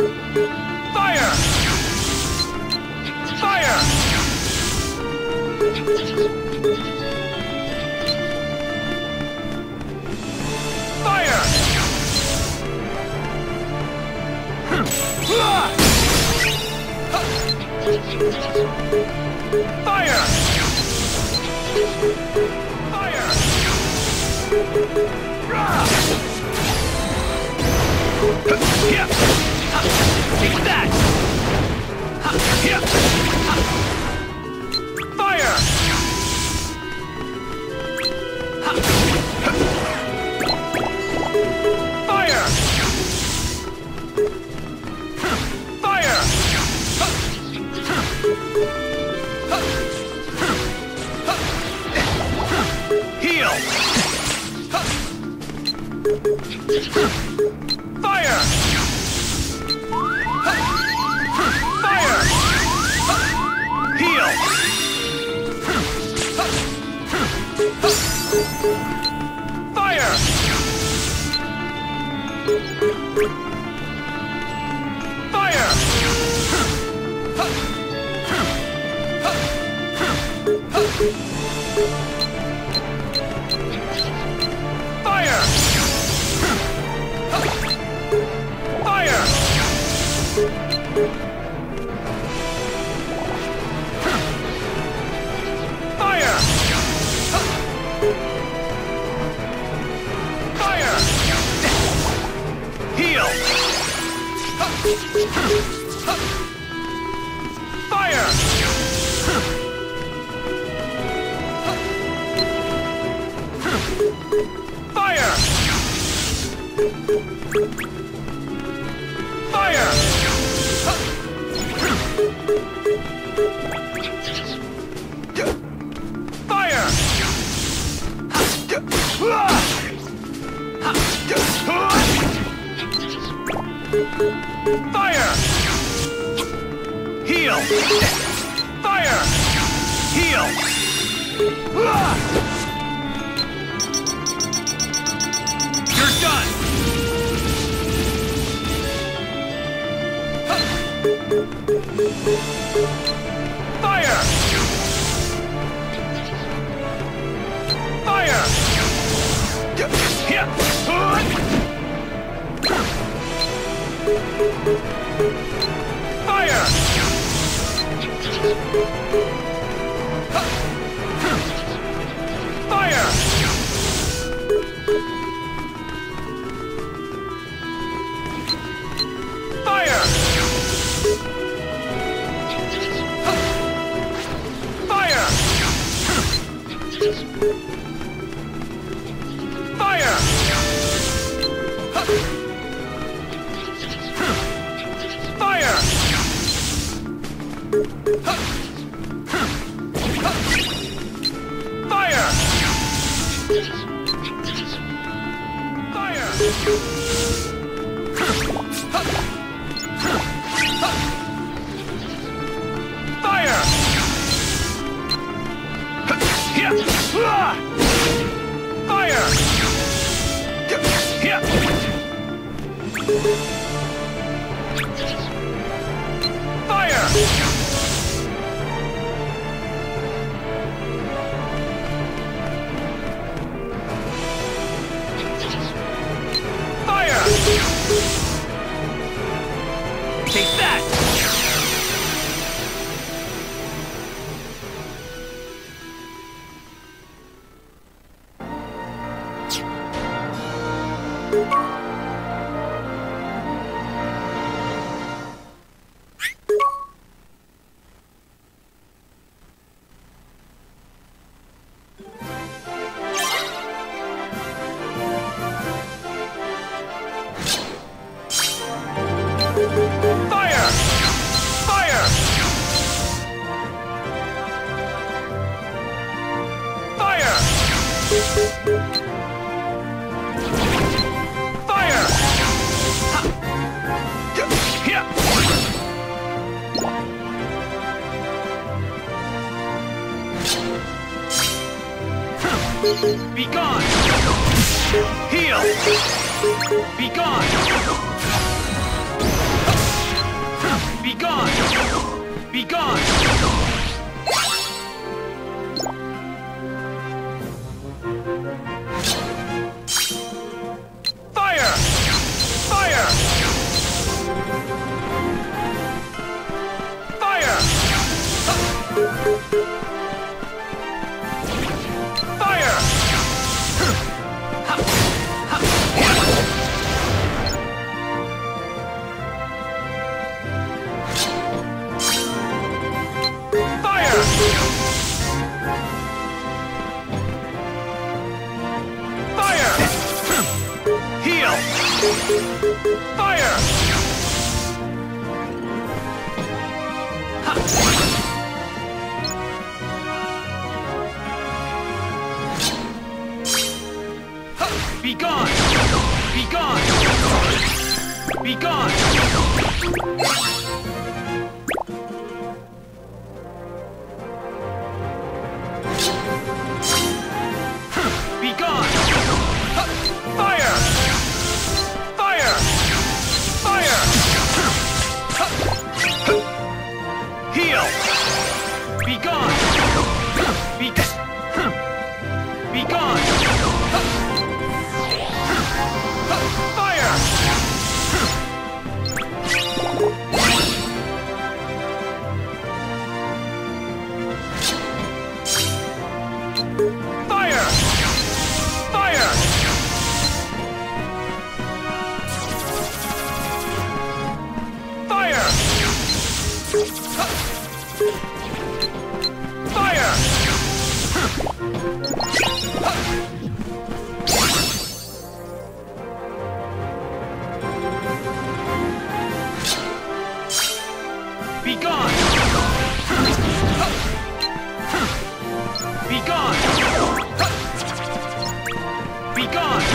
Fire! Fire! Fire! Fire! Fire! Yeah. Take that! Fire! Fire! Fire! Heal! Fire! Heal! You're done! Fire! Fire! Fire! Adios. Be gone! Heal! Be gone! Be gone! Be gone! Be gone! Be gone! Be gone! Be gone! Fire! Fire! Fire! Heal! Be gone! Be gone!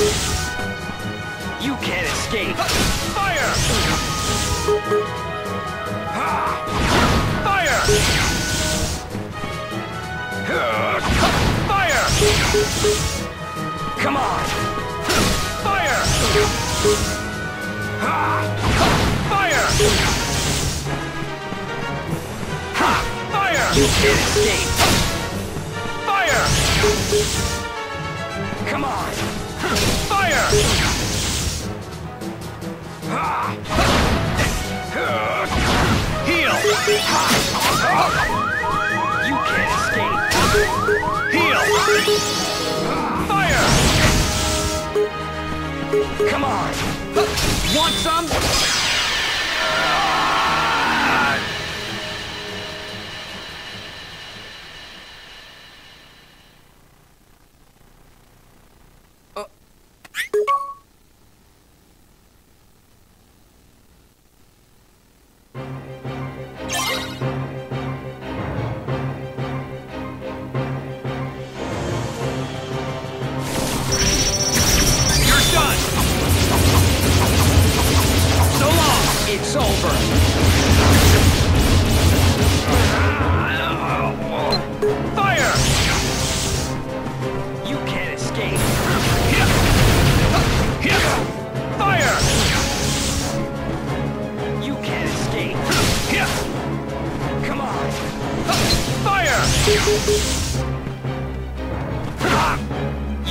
You can't escape! Fire! Fire! Fire! Come on! Fire! Fire! Fire! You can't escape! Fire! Come on! Fire! Heal! You can't escape! Heal! Fire! Come on! Want some?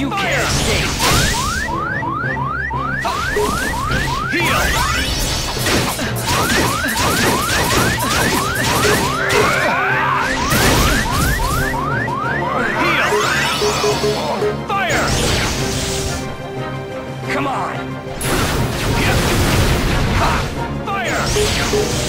Fire! Can't escape. Heal! Heal! Fire! Come on! Fire!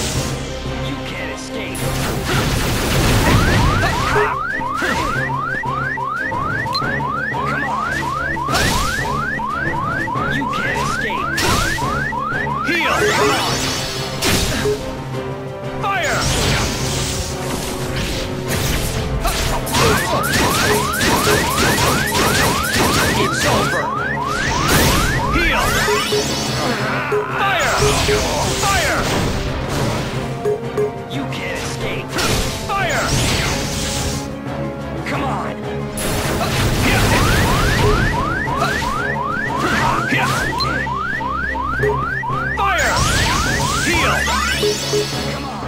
Fire! Fire! You can't escape. Fire! Come on! Come on!